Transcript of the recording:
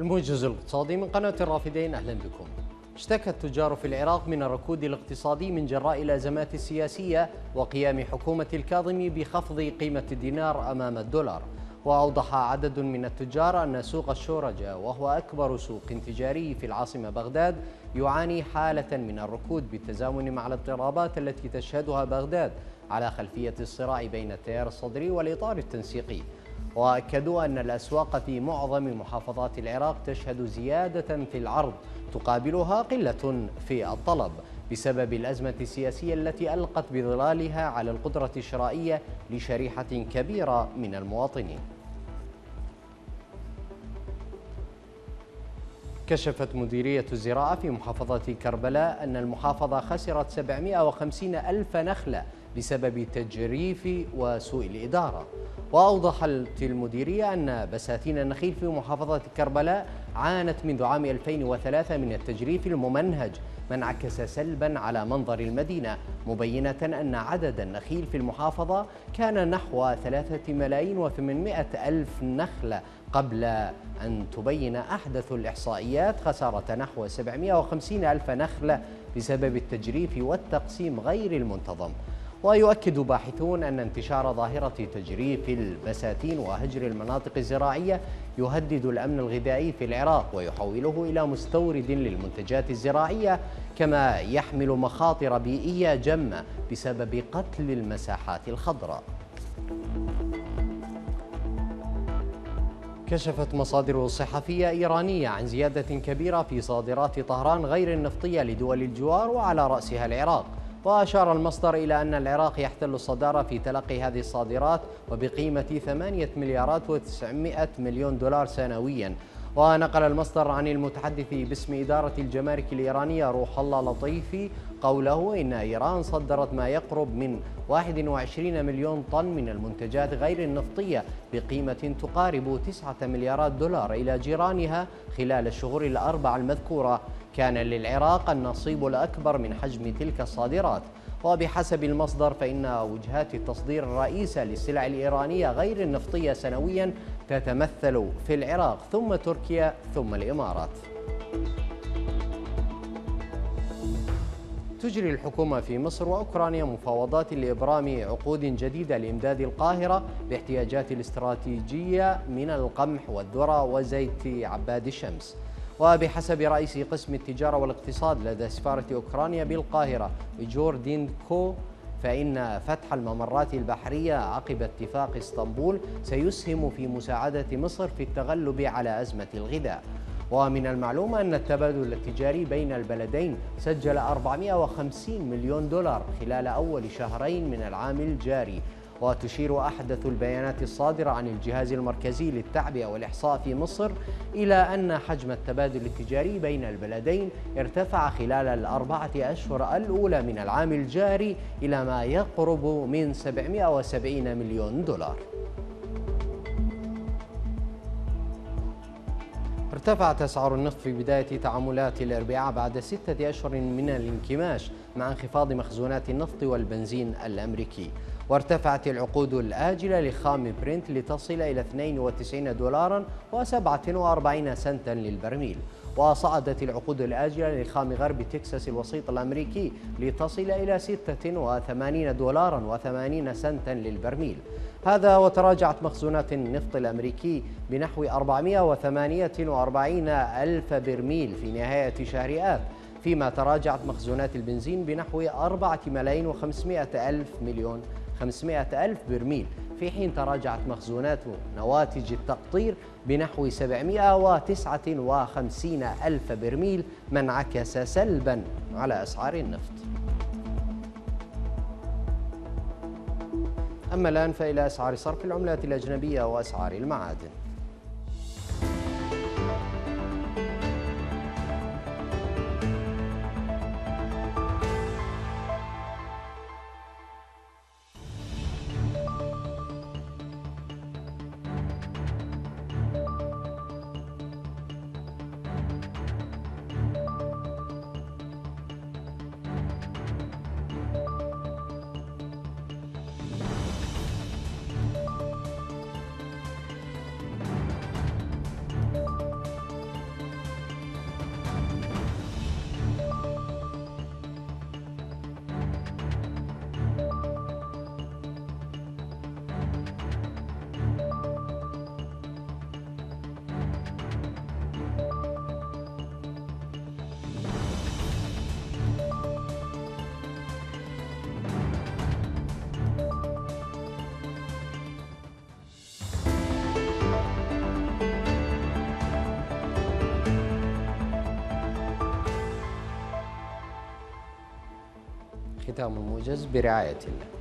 الموجز الاقتصادي من قناة الرافدين أهلا بكم. اشتكى التجار في العراق من الركود الاقتصادي من جراء إلأزمات السياسية وقيام حكومة الكاظمي بخفض قيمة الدينار أمام الدولار. وأوضح عدد من التجار أن سوق الشورجة وهو أكبر سوق تجاري في العاصمة بغداد يعاني حالة من الركود بالتزامن مع الاضطرابات التي تشهدها بغداد على خلفية الصراع بين التيار الصدري والإطار التنسيقي. وأكدوا أن الأسواق في معظم محافظات العراق تشهد زيادة في العرض تقابلها قلة في الطلب بسبب الأزمة السياسية التي ألقت بظلالها على القدرة الشرائية لشريحة كبيرة من المواطنين. كشفت مديرية الزراعة في محافظة كربلاء أن المحافظة خسرت 750 ألف نخلة بسبب تجريف وسوء الإدارة. وأوضحت المديرية أن بساتين النخيل في محافظة كربلاء عانت منذ عام 2003 من التجريف الممنهج. ما انعكس سلبا على منظر المدينة مبينة أن عدد النخيل في المحافظة كان نحو 3 ملايين وثمانمائة ألف نخلة. قبل أن تبين أحدث الإحصائيات خسارة نحو 750 ألف نخلة بسبب التجريف والتقسيم غير المنتظم. ويؤكد باحثون أن انتشار ظاهرة تجريف البساتين وهجر المناطق الزراعية يهدد الأمن الغذائي في العراق ويحوله إلى مستورد للمنتجات الزراعية كما يحمل مخاطر بيئية جمة بسبب قتل المساحات الخضراء. كشفت مصادر صحفية إيرانية عن زيادة كبيرة في صادرات طهران غير النفطية لدول الجوار وعلى رأسها العراق. وأشار المصدر إلى أن العراق يحتل الصدارة في تلقي هذه الصادرات وبقيمة 8 مليارات و900 مليون دولار سنويا. ونقل المصدر عن المتحدث باسم إدارة الجمارك الإيرانية روح الله لطيفي قوله إن إيران صدرت ما يقرب من 21 مليون طن من المنتجات غير النفطية بقيمة تقارب 9 مليارات دولار إلى جيرانها خلال الشهور الأربع المذكورة. كان للعراق النصيب الأكبر من حجم تلك الصادرات. وبحسب المصدر فإن وجهات التصدير الرئيسة للسلع الإيرانية غير النفطية سنويا تتمثل في العراق ثم تركيا ثم الإمارات. تجري الحكومة في مصر وأوكرانيا مفاوضات لإبرام عقود جديدة لإمداد القاهرة باحتياجات الاستراتيجية من القمح والذرة وزيت عباد الشمس. وبحسب رئيس قسم التجارة والاقتصاد لدى سفارة أوكرانيا بالقاهرة إيجور دينكو فإن فتح الممرات البحرية عقب اتفاق اسطنبول سيسهم في مساعدة مصر في التغلب على أزمة الغذاء. ومن المعلوم أن التبادل التجاري بين البلدين سجل 450 مليون دولار خلال أول شهرين من العام الجاري. وتشير أحدث البيانات الصادرة عن الجهاز المركزي للتعبئة والإحصاء في مصر إلى أن حجم التبادل التجاري بين البلدين ارتفع خلال الأربعة أشهر الأولى من العام الجاري إلى ما يقرب من 770 مليون دولار. ارتفعت أسعار النفط في بداية تعاملات الأربعاء بعد ستة أشهر من الانكماش مع انخفاض مخزونات النفط والبنزين الأمريكي. وارتفعت العقود الآجلة لخام برنت لتصل إلى 92 دولارا و47 سنتا للبرميل. وصعدت العقود الآجلة لخام غرب تكساس الوسيط الأمريكي لتصل إلى 86 دولارا و80 سنتا للبرميل. هذا وتراجعت مخزونات النفط الأمريكي بنحو 448 ألف برميل في نهاية شهر آب فيما تراجعت مخزونات البنزين بنحو 4 ملايين و500 ألف مليون 500 ألف برميل. في حين تراجعت مخزونات نواتج التقطير بنحو 759 ألف برميل ما انعكس سلبا على أسعار النفط. أما الآن فإلى أسعار صرف العملات الأجنبية وأسعار المعادن. ختام الموجز برعاية الله.